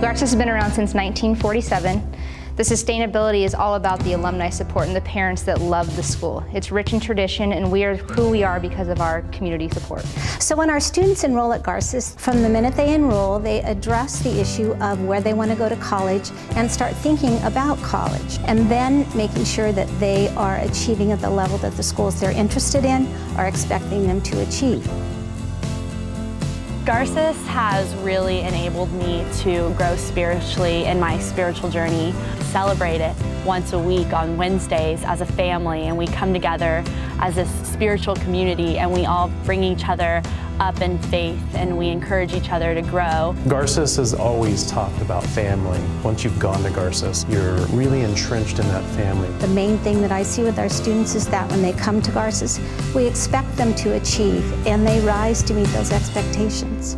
Garces has been around since 1947. The sustainability is all about the alumni support and the parents that love the school. It's rich in tradition and we are who we are because of our community support. So when our students enroll at Garces, from the minute they enroll, they address the issue of where they want to go to college and start thinking about college. And then making sure that they are achieving at the level that the schools they're interested in are expecting them to achieve. Garces has really enabled me to grow spiritually in my spiritual journey. Celebrate it once a week on Wednesdays as a family and we come together as a spiritual community and we all bring each other up in faith and we encourage each other to grow. Garces has always talked about family. Once you've gone to Garces, you're really entrenched in that family. The main thing that I see with our students is that when they come to Garces, we expect them to achieve and they rise to meet those expectations.